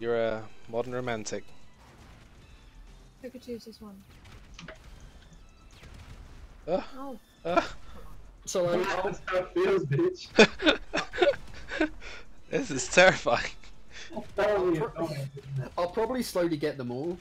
You're a modern romantic. Who could choose this one? Uh, Oh, uh, So I'm. How it feels, bitch. this is terrifying. I'll probably slowly get them all.